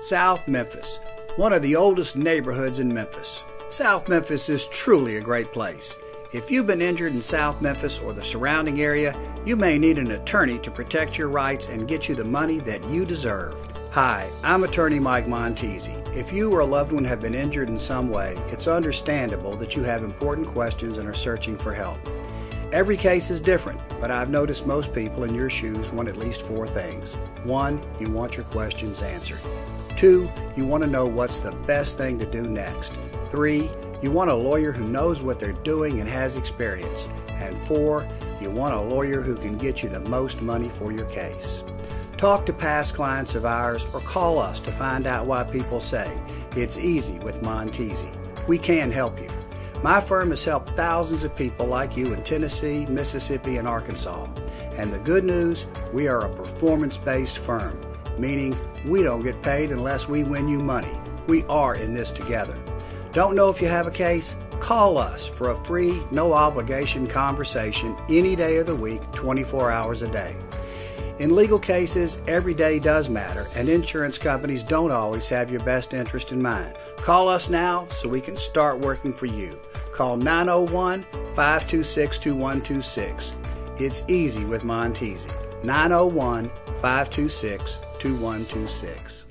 South Memphis, one of the oldest neighborhoods in Memphis. South Memphis is truly a great place. If you've been injured in South Memphis or the surrounding area, you may need an attorney to protect your rights and get you the money that you deserve. Hi, I'm attorney Mike Montesi. If you or a loved one have been injured in some way, it's understandable that you have important questions and are searching for help. Every case is different, but I've noticed most people in your shoes want at least four things. One, you want your questions answered. Two, you want to know what's the best thing to do next. Three, you want a lawyer who knows what they're doing and has experience. And four, you want a lawyer who can get you the most money for your case. Talk to past clients of ours or call us to find out why people say it's easy with Montesi. We can help you. My firm has helped thousands of people like you in Tennessee, Mississippi, and Arkansas. And the good news, we are a performance based firm, meaning we don't get paid unless we win you money. We are in this together. Don't know if you have a case? Call us for a free, no obligation conversation any day of the week, 24 hours a day. In legal cases, every day does matter, and insurance companies don't always have your best interest in mind. Call us now so we can start working for you. Call 901 526 2126. It's easy with Montesi. 901 526 2126.